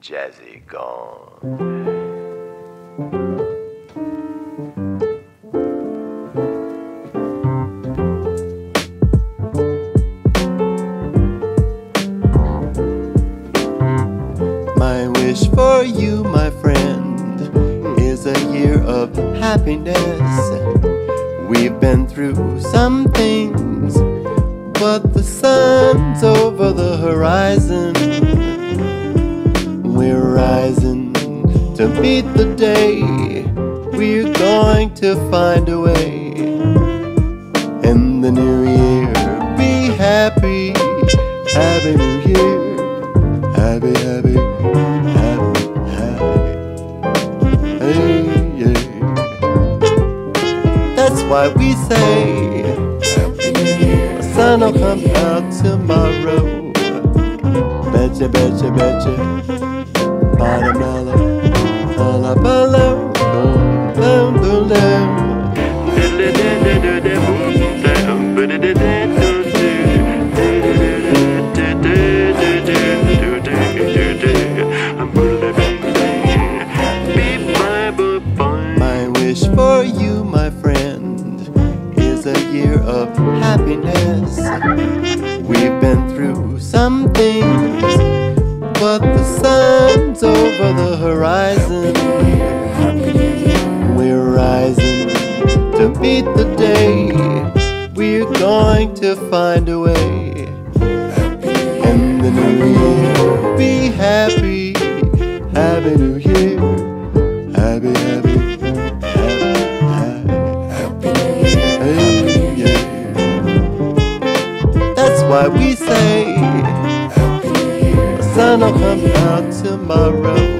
Jazzy gone. My wish for you, my friend, is a year of happiness. We've been through some things, but the sun's over the horizon. We're to meet the day. We're going to find a way. In the new year, be happy. Happy New Year. Happy, happy, happy, happy. Hey, yeah. That's why we say the sun will come out tomorrow. Betcha, betcha, betcha. Bada mellow, bala bala, boom, boom, boom, boom. My wish for you, my friend, is a year of happiness. We've been through some things, but the sun's over the horizon. We're rising to meet the day. We're going to find a way. In the new year, be happy. Happy New Year. Happy, happy, why we say the sun will come out tomorrow.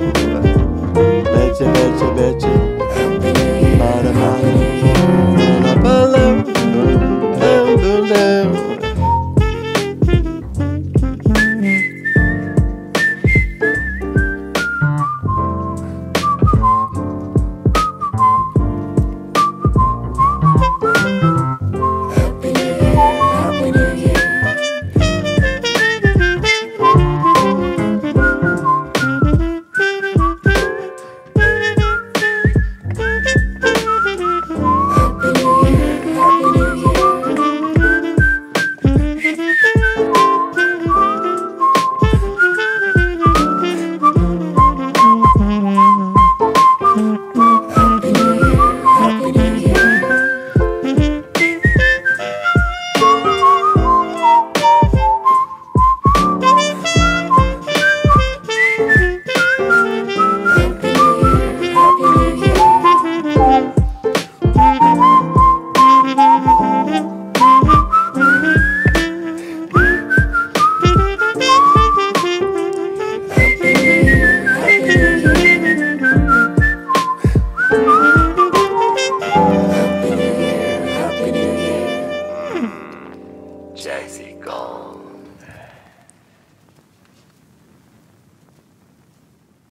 Jazzy